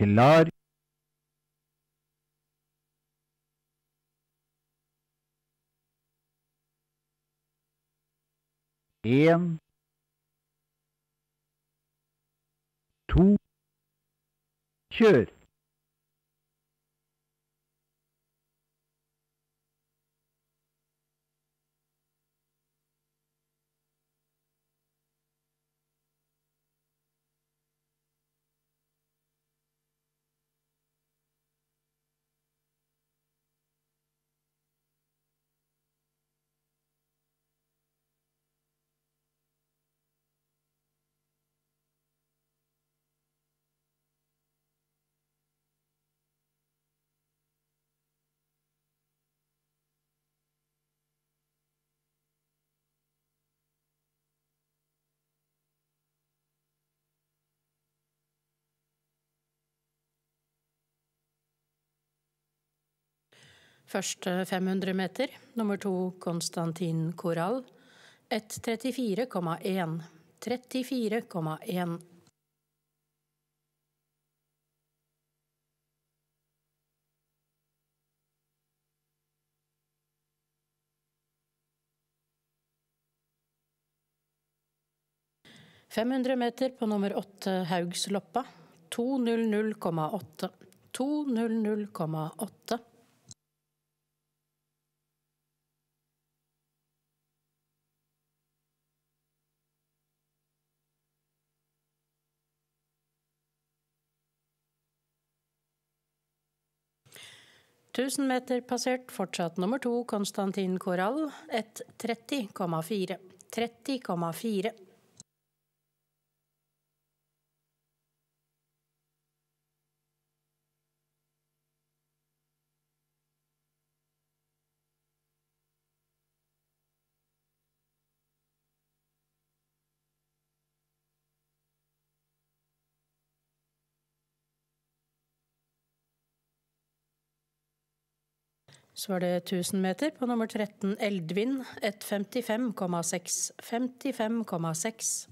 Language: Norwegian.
klar, en, to, kjør. Første 500 meter, nummer to Konstantin Koral. 1.34,1. 34,1. Femhundre meter på nummer åtte Haugsloppa. 2.00,8. 2.00,8. Tusen meter passert, fortsatt nummer to Konstantin Korall, 1.30,4. 30,4. Så var det 1000 meter på nummer 13 Eldvin. 1.55,6. 55,6.